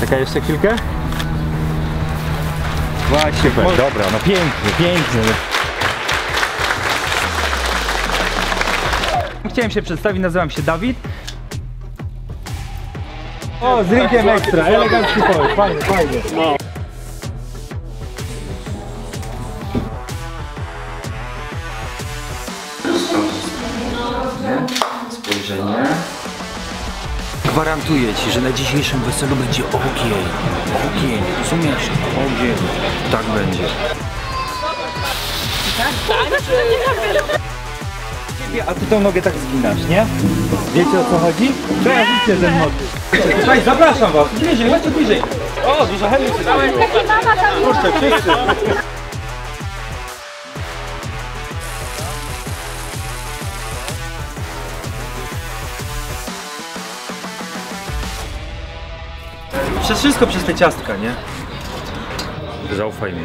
Czekaj jeszcze chwilkę. Właśnie, dobra, no pięknie, pięknie. Chciałem się przedstawić, nazywam się Dawid. O, z rynkiem ekstra, elegancki poły, fajnie, fajnie. spojrzenie. Gwarantuję ci, że na dzisiejszym weselu będzie ogień. Ogień, rozumiesz? Ogień. Tak będzie. A ty tą nogę tak zginasz, nie? Wiecie o co chodzi? Kojarzycie ten motyw. Słuchaj, zapraszam was, bliżej, chodźcie bliżej. O, dużo chętnych się Kurczę, wszyscy. Przez wszystko przez te ciastka, nie? Zaufaj mi.